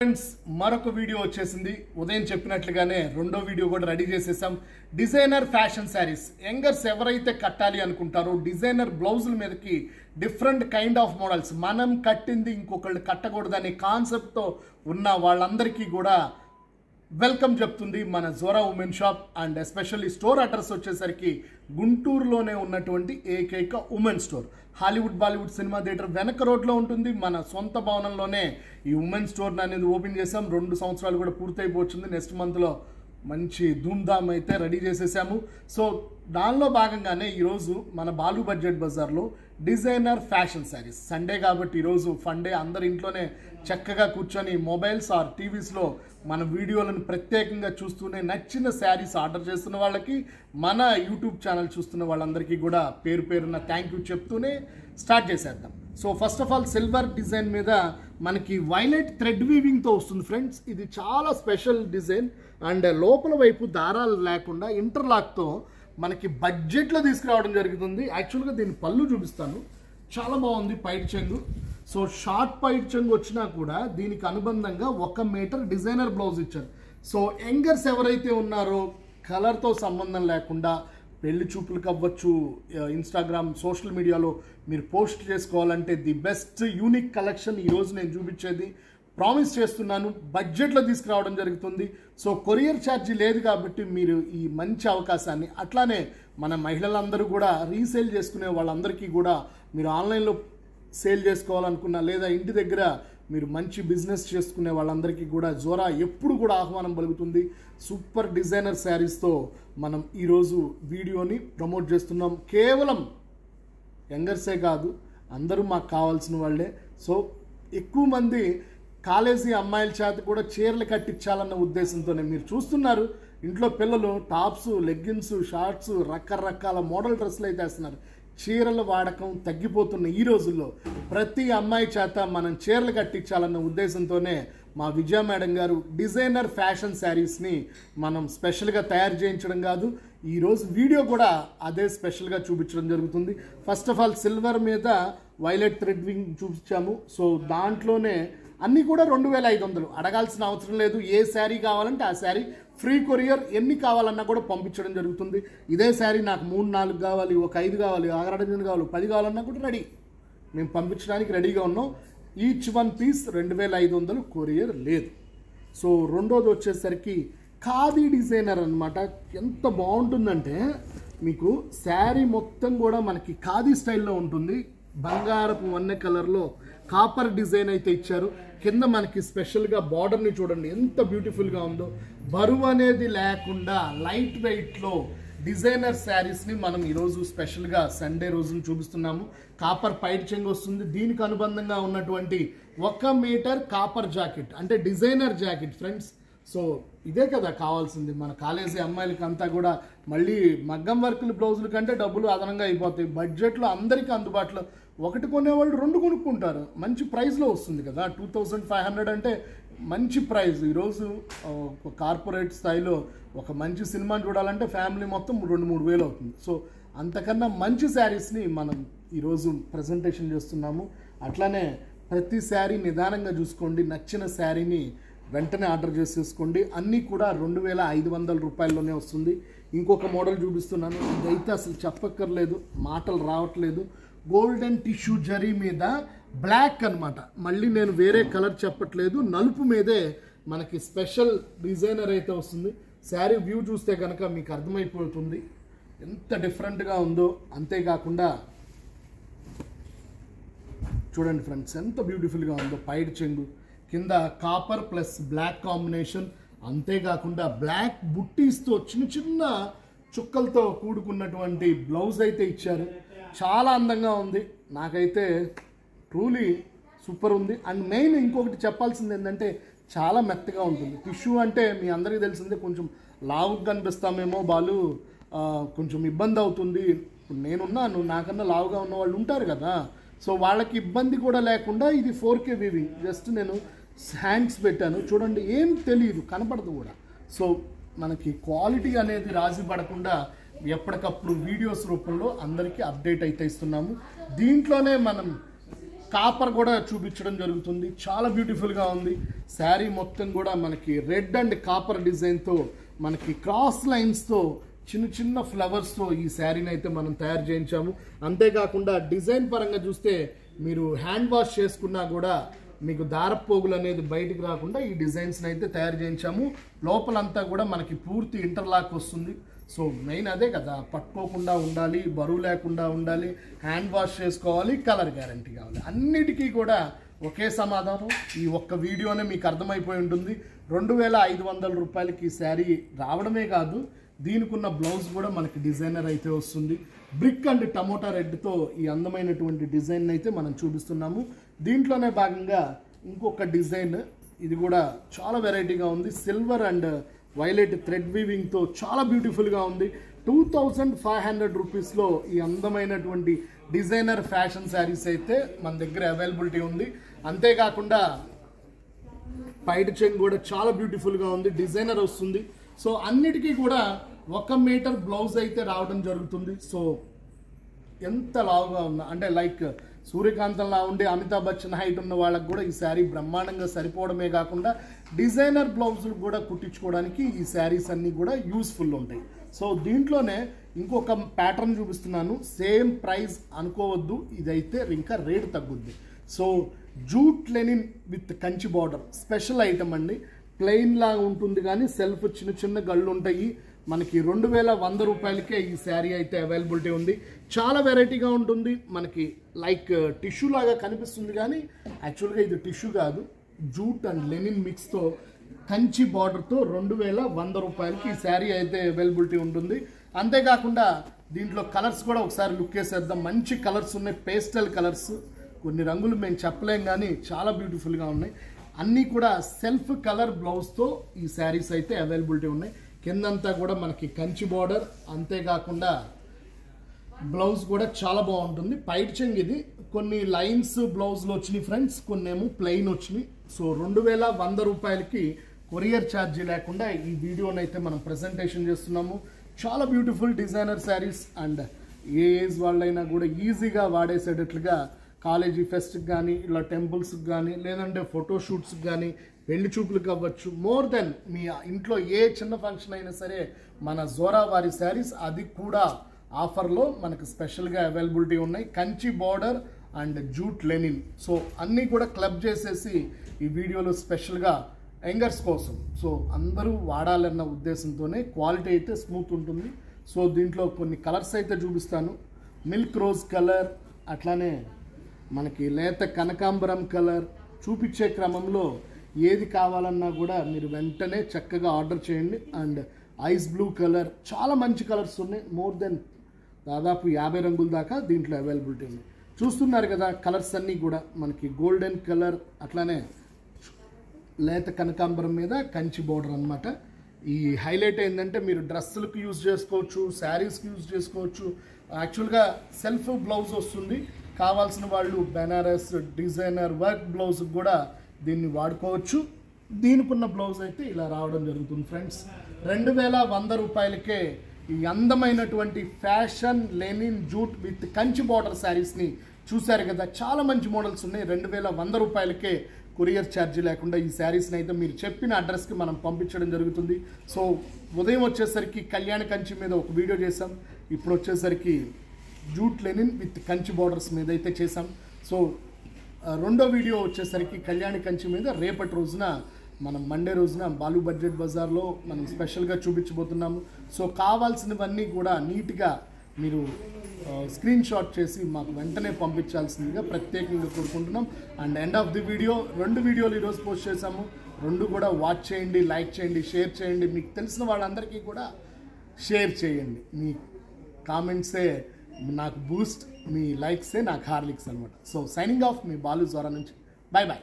Friends మరొక video వచ్చేసింది. ఉదయం చెప్పినట్లుగానే రెండో వీడియో కూడా రెడీ చేసేసాం. డిజైనర్ ఫ్యాషన్ శారీస్ యంగర్స్ ఎవరైతే కట్టాలి అనుకుంటారో డిజైనర్ బ్లౌజుల మీదకి డిఫరెంట్ కైండ్ ఆఫ్ మోడల్స్ మనం కట్టింది ఇంకొకళ్ళు కట్టకూడదనే కాన్సెప్ట్తో ఉన్న వాళ్ళందరికీ కూడా వెల్కమ్ చెప్తుంది మన Zora women shop and especially store address వచ్చేసరికి గుంటూరులోనే ఉన్నటువంటి ఏకైక women store. Hollywood Bollywood cinema theatre వెనక రోడ్లో ఉంటుంది. మన సొంత భవనంలోనే ఈ ఉమెన్ స్టోర్ని అనేది ఓపెన్ చేసాం రెండు సంవత్సరాలు కూడా పూర్తయిపోతుంది నెక్స్ట్ మంత్లో మంచి ధూమ్ధామ్ అయితే రెడీ చేసేసాము. సో దానిలో భాగంగానే ఈరోజు మన బాలు బడ్జెట్ బజార్లో డిజైనర్ ఫ్యాషన్ శారీస్. సండే కాబట్టి ఈరోజు ఫండే అందరి ఇంట్లోనే చక్కగా కూర్చొని మొబైల్స్ ఆర్ టీవీస్లో మన వీడియోలను ప్రత్యేకంగా చూస్తూనే నచ్చిన శారీస్ ఆర్డర్ చేస్తున్న వాళ్ళకి మన యూట్యూబ్ ఛానల్ చూస్తున్న వాళ్ళందరికీ కూడా పేరు పేరున థ్యాంక్ యూ చెప్తూనే స్టార్ట్ చేసేద్దాం. So first of all silver design మీద మనకి వైలెట్ థ్రెడ్ వీవింగ్తో వస్తుంది ఫ్రెండ్స్ ఇది చాలా స్పెషల్ డిజైన్ అండ్ లోపల వైపు దారాలు లేకుండా ఇంటర్లాక్తో మనకి బడ్జెట్లో తీసుకురావడం జరుగుతుంది. యాక్చువల్గా దీని పళ్ళు చూపిస్తాను. చాలా బాగుంది పైట్ చెంగు. సో షార్ట్ పైట్ చెంగు వచ్చినా కూడా దీనికి అనుబంధంగా ఒక మీటర్ డిజైనర్ బ్లౌజ్ ఇచ్చారు. సో యంగర్స్ ఎవరైతే ఉన్నారో కలర్తో సంబంధం లేకుండా పెళ్ళి చూపులకు అవ్వచ్చు ఇన్స్టాగ్రామ్ సోషల్ మీడియాలో మీరు పోస్ట్ చేసుకోవాలంటే ది బెస్ట్ యూనిక్ కలెక్షన్ ఈరోజు నేను చూపించేది. ప్రామిస్ చేస్తున్నాను బడ్జెట్లో తీసుకురావడం జరుగుతుంది. సో కొరియర్ ఛార్జీ లేదు కాబట్టి మీరు ఈ మంచి అవకాశాన్ని అట్లానే మన మహిళలందరూ కూడా రీసేల్ చేసుకునే వాళ్ళందరికీ కూడా మీరు ఆన్లైన్లో సేల్ చేసుకోవాలనుకున్నా లేదా ఇంటి దగ్గర మీరు మంచి బిజినెస్ చేసుకునే వాళ్ళందరికీ కూడా జోరా ఎప్పుడు కూడా ఆహ్వానం పలుకుతుంది. సూపర్ డిజైనర్ శారీస్తో మనం ఈరోజు వీడియోని ప్రమోట్ చేస్తున్నాం. కేవలం యంగర్సే కాదు అందరూ మాకు కావాల్సిన వాళ్ళే. సో ఎక్కువ మంది కాలేజీ అమ్మాయిల చేత కూడా చీరలు కట్టించాలన్న ఉద్దేశంతోనే మీరు చూస్తున్నారు. ఇంట్లో పిల్లలు టాప్స్ లెగ్గిన్స్ షార్ట్స్ రకరకాల మోడల్ డ్రెస్సులు అయితే వేస్తున్నారు. చీరల వాడకం తగ్గిపోతున్న ఈ రోజుల్లో ప్రతి అమ్మాయి చేత మనం చీరలు కట్టించాలన్న ఉద్దేశంతోనే మా Vijaya madam garu designer fashion శారీస్ని మనం స్పెషల్గా తయారు చేయించడం కాదు ఈరోజు వీడియో కూడా అదే స్పెషల్గా చూపించడం జరుగుతుంది. ఫస్ట్ ఆఫ్ ఆల్ సిల్వర్ మీద వైలెట్ థ్రెడ్ వింగ్ చూపించాము. సో దాంట్లోనే అన్నీ కూడా రెండు వేల ఐదు వందలు. అడగాల్సిన అవసరం లేదు. ఏ శారీ కావాలంటే ఆ శారీ ఫ్రీ కొరియర్ ఎన్ని కావాలన్నా కూడా పంపించడం జరుగుతుంది. ఇదే శారీ నాకు మూడు నాలుగు కావాలి ఒక ఐదు కావాలి ఆరు కావాలి పది కావాలన్నా కూడా రెడీ. మేము పంపించడానికి రెడీగా ఉన్నాం. ఈచ్ వన్ పీస్ రెండు వేల ఐదు వందలు కొరియర్ లేదు. సో రెండోది వచ్చేసరికి ఖాదీ డిజైనర్ అనమాట ఎంత బాగుంటుందంటే మీకు శారీ మొత్తం కూడా మనకి ఖాదీ స్టైల్లో ఉంటుంది. బంగారపు వన్నె కలర్లో కాపర్ డిజైన్ అయితే ఇచ్చారు. కింద మనకి స్పెషల్గా బార్డర్ని చూడండి. ఎంత బ్యూటిఫుల్గా ఉందో. బరువు అనేది లేకుండా లైట్ వెయిట్లో డిజైనర్ శారీస్ని మనం ఈరోజు స్పెషల్గా సండే రోజున చూపిస్తున్నాము. కాపర్ పైట్ చెంగు వస్తుంది. దీనికి అనుబంధంగా ఉన్నటువంటి ఒక మీటర్ కాపర్ జాకెట్ అంటే డిజైనర్ జాకెట్ ఫ్రెండ్స్ సో ఇదే కదా కావాల్సింది. మన కాలేజీ అమ్మాయిలకి అంతా కూడా మళ్ళీ మగ్గం వర్కులు బ్లౌజుల కంటే డబ్బులు అదనంగా అయిపోతాయి. బడ్జెట్లో అందరికీ అందుబాటులో ఒకటి కొనేవాళ్ళు రెండు కొనుక్కుంటారు. మంచి ప్రైస్లో వస్తుంది కదా. టూ థౌజండ్ ఫైవ్ హండ్రెడ్ అంటే మంచి ప్రైస్ ఈరోజు ఒక కార్పొరేట్ స్థాయిలో ఒక మంచి సినిమా చూడాలంటే ఫ్యామిలీ మొత్తం రెండు మూడు వేలు అవుతుంది. సో అంతకన్నా మంచి శారీస్ని మనం ఈరోజు ప్రజెంటేషన్ చేస్తున్నాము. అట్లానే ప్రతి శారీ నిదానంగా చూసుకోండి. నచ్చిన శారీని వెంటనే ఆర్డర్ చేసేసుకోండి. అన్నీ కూడా రెండు వేల ఐదు వందల రూపాయల్లోనే వస్తుంది. ఇంకొక మోడల్ చూపిస్తున్నాను. ఇదైతే అసలు చెప్పక్కర్లేదు. మాటలు రావట్లేదు. గోల్డెన్ టిష్యూ జరీ మీద బ్లాక్ అన్నమాట. మళ్ళీ నేను వేరే కలర్ చెప్పట్లేదు. నలుపు మీదే మనకి స్పెషల్ డిజైనర్ అయితే వస్తుంది. శారీ వ్యూ చూస్తే కనుక మీకు అర్థమైపోతుంది. ఎంత డిఫరెంట్గా ఉందో. అంతేకాకుండా చూడండి ఫ్రెండ్స్ ఎంత బ్యూటిఫుల్గా ఉందో. పైడ్ చెంగు కింద కాపర్ ప్లస్ బ్లాక్ కాంబినేషన్. అంతేకాకుండా బ్లాక్ బుట్టీస్తో చిన్న చిన్న చుక్కలతో కూడుకున్నటువంటి బ్లౌజ్ అయితే ఇచ్చారు. చాలా అందంగా ఉంది. నాకైతే ట్రూలీ సూపర్ ఉంది. అండ్ మెయిన్ ఇంకొకటి చెప్పాల్సింది ఏంటంటే చాలా మెత్తగా ఉంటుంది. టిష్యూ అంటే మీ అందరికీ తెలిసిందే కొంచెం లావుగా కనిపిస్తామేమో బాలు. కొంచెం ఇబ్బంది అవుతుంది. ఇప్పుడు నేనున్నాను నాకన్నా లావుగా ఉన్న వాళ్ళు ఉంటారు కదా. సో వాళ్ళకి ఇబ్బంది కూడా లేకుండా ఇది ఫోర్ కే వీవింగ్ జస్ట్ నేను హ్యాండ్స్ పెట్టాను. చూడండి ఏం తెలియదు కనపడదు కూడా. సో మనకి క్వాలిటీ అనేది రాజీ పడకుండా ఎప్పటికప్పుడు వీడియోస్ రూపంలో అందరికీ అప్డేట్ అయితే ఇస్తున్నాము. దీంట్లోనే మనం కాపర్ కూడా చూపించడం జరుగుతుంది. చాలా బ్యూటిఫుల్గా ఉంది. శారీ మొత్తం కూడా మనకి రెడ్ అండ్ కాపర్ డిజైన్తో మనకి క్రాస్ లైన్స్తో చిన్న చిన్న ఫ్లవర్స్తో ఈ శారీని అయితే మనం తయారు చేయించాము. అంతేకాకుండా డిజైన్ పరంగా చూస్తే మీరు హ్యాండ్ వాష్ చేసుకున్నా కూడా మీకు దారపోగులు అనేది బయటికి రాకుండా ఈ డిజైన్స్ని అయితే తయారు చేయించాము. లోపలంతా కూడా మనకి పూర్తి ఇంటర్లాక్ వస్తుంది. సో మెయిన్ అదే కదా పట్టుకోకుండా ఉండాలి బరువు లేకుండా ఉండాలి హ్యాండ్ వాష్ చేసుకోవాలి కలర్ గ్యారంటీ కావాలి. అన్నిటికీ కూడా ఒకే సమాధానం. ఈ ఒక్క వీడియోనే మీకు అర్థమైపోయి ఉంటుంది. రెండు వేల ఐదు వందల రూపాయలకి శారీ రావడమే కాదు దీనికి ఉన్న బ్లౌజ్ కూడా మనకి డిజైనర్ అయితే వస్తుంది. బ్రిక్ అండ్ టమోటా రెడ్తో ఈ అందమైనటువంటి డిజైన్ అయితే మనం చూపిస్తున్నాము. దీంట్లోనే భాగంగా ఇంకొక డిజైన్ ఇది కూడా చాలా వెరైటీగా ఉంది. సిల్వర్ అండ్ వైలెట్ థ్రెడ్ వీవింగ్తో చాలా బ్యూటిఫుల్గా ఉంది. టూ థౌజండ్ ఫైవ్ హండ్రెడ్ రూపీస్లో ఈ అందమైనటువంటి డిజైనర్ ఫ్యాషన్ శారీస్ అయితే మన దగ్గర అవైలబిలిటీ ఉంది. అంతేకాకుండా పైట చైన్ కూడా చాలా బ్యూటిఫుల్గా ఉంది. డిజైనర్ వస్తుంది. సో అన్నిటికీ కూడా ఒక మీటర్ బ్లౌజ్ అయితే రావడం జరుగుతుంది. సో ఎంత లావుగా ఉన్నా అంటే లైక్ సూర్యకాంతంలా ఉండే అమితాబ్ బచ్చన్ హైట్ ఉన్న వాళ్ళకి కూడా ఈ శారీ బ్రహ్మాండంగా సరిపోవడమే కాకుండా డిజైనర్ బ్లౌజులు కూడా కుట్టించుకోవడానికి ఈ శారీస్ అన్నీ కూడా యూస్ఫుల్ ఉంటాయి. సో దీంట్లోనే ఇంకొక ప్యాటర్న్ చూపిస్తున్నాను. సేమ్ ప్రైస్ అనుకోవద్దు. ఇదైతే ఇంకా రేటు తగ్గుద్ది. So jute linen with Kanchi border. Special item అండి. ప్లెయిన్ లాగా ఉంటుంది కానీ సెల్ఫ్ చిన్న చిన్న గళ్ళు ఉంటాయి మనకి రెండు వేల వంద రూపాయలకే ఈ శారీ అయితే అవైలబిలిటీ ఉంది. చాలా వెరైటీగా ఉంటుంది. మనకి లైక్ టిష్యూ uh, లాగా కనిపిస్తుంది కానీ యాక్చువల్గా ఇది టిష్యూ కాదు. జూట్ అండ్ లెనిన్ మిక్స్తో కంచి బార్డర్తో రెండు వేల వంద రూపాయలకి ఈ శారీ అయితే అవైలబిలిటీ ఉంటుంది. అంతేకాకుండా దీంట్లో కలర్స్ కూడా ఒకసారి లుక్ వేసేద్దాం మంచి కలర్స్ ఉన్నాయి. పేస్టల్ కలర్స్ కొన్ని రంగులు మేము చెప్పలేం కానీ చాలా బ్యూటిఫుల్గా ఉన్నాయి. అన్నీ కూడా సెల్ఫ్ కలర్ బ్లౌజ్తో ఈ శారీస్ అయితే అవైలబిలిటీ ఉన్నాయి. కిందంతా కూడా మనకి కంచి బార్డర్ అంతేకాకుండా బ్లౌజ్ కూడా చాలా బాగుంటుంది. పైట్ చెంగ్ ఇది. కొన్ని లైన్స్ బ్లౌజ్లో వచ్చినాయి ఫ్రెండ్స్ కొన్ని ఏమో ప్లెయిన్ వచ్చినాయి. సో రెండు వేల వంద రూపాయలకి కొరియర్ ఛార్జీ లేకుండా ఈ వీడియోని అయితే మనం ప్రజెంటేషన్ చేస్తున్నాము. చాలా బ్యూటిఫుల్ డిజైనర్ శారీస్ అండ్ ఏ ఏజ్ వాళ్ళైనా కూడా ఈజీగా వాడేసేటట్లుగా కాలేజీ ఫెస్ట్కి కానీ ఇలా టెంపుల్స్కి కానీ లేదంటే ఫోటోషూట్స్కి కానీ పెళ్ళి చూపులు కావచ్చు మోర్ దెన్ మీ ఇంట్లో ఏ చిన్న ఫంక్షన్ అయినా సరే మన జోరా వారి శారీస్ అది కూడా ఆఫర్లో మనకు స్పెషల్గా అవైలబిలిటీ ఉన్నాయి. Kanchi border and jute linen so అన్నీ కూడా క్లబ్ చేసేసి ఈ వీడియోలో స్పెషల్గా యంగర్స్ కోసం. సో అందరూ వాడాలన్న ఉద్దేశంతోనే క్వాలిటీ అయితే స్మూత్ ఉంటుంది. సో దీంట్లో కొన్ని కలర్స్ అయితే చూపిస్తాను. మిల్క్ రోజ్ కలర్ అట్లానే మనకి లేత కనకాంబరం కలర్ చూపించే క్రమంలో ఏది కావాలన్నా కూడా మీరు వెంటనే చక్కగా ఆర్డర్ చేయండి. అండ్ ఐస్ బ్లూ కలర్ చాలా మంచి కలర్స్ ఉన్నాయి. మోర్ దెన్ దాదాపు యాభై రంగుల దాకా దీంట్లో అవైలబిలిటీ ఉంది. చూస్తున్నారు కదా కలర్స్ అన్నీ కూడా. మనకి గోల్డెన్ కలర్ అట్లానే లేత కనకాంబరం మీద కంచి బోర్డర్ అన్నమాట. ఈ హైలైట్ ఏంటంటే మీరు డ్రెస్సులకు యూజ్ చేసుకోవచ్చు శారీస్కి యూజ్ చేసుకోవచ్చు. యాక్చువల్గా సెల్ఫ్ బ్లౌజ్ వస్తుంది. కావాల్సిన వాళ్ళు బెనారస్ డిజైనర్ వర్క్ బ్లౌజ్ కూడా దీన్ని వాడుకోవచ్చు. దీనికి ఉన్న బ్లౌజ్ అయితే ఇలా రావడం జరుగుతుంది ఫ్రెండ్స్. రెండు వేల వంద రూపాయలకే ఈ అందమైనటువంటి fashion linen jute with Kanchi border శారీస్ని చూశారు కదా. చాలా మంచి మోడల్స్ ఉన్నాయి. రెండు వేల వంద రూపాయలకే కొరియర్ ఛార్జీ లేకుండా ఈ శారీస్ని అయితే మీరు చెప్పిన అడ్రస్కి మనం పంపించడం జరుగుతుంది. సో ఉదయం వచ్చేసరికి కళ్యాణ కంచి మీద ఒక వీడియో చేసాం ఇప్పుడు వచ్చేసరికి jute linen with Kanchi borders మీద అయితే చేసాం సో రెండో వీడియో వచ్చేసరికి కళ్యాణి కంచి మీద రేపటి రోజున మనం మండే రోజున బాలు బడ్జెట్ బజార్లో మనం స్పెషల్గా చూపించబోతున్నాము. సో కావాల్సినవన్నీ కూడా నీట్గా మీరు స్క్రీన్ షాట్ చేసి మాకు వెంటనే పంపించాల్సిందిగా ప్రత్యేకంగా కోరుకుంటున్నాం. And end of the video రెండు వీడియోలు ఈరోజు పోస్ట్ చేశాము. రెండు కూడా వాచ్ చేయండి లైక్ చేయండి షేర్ చేయండి. మీకు తెలిసిన వాళ్ళందరికీ కూడా షేర్ చేయండి. మీ కామెంట్సే నాకు బూస్ట్ మీ లైక్సే నాకు హార్లిక్స్ అనమాట సో సైనింగ్ ఆఫ్ మీ బాలు జ్వరా నుంచి. Bye bye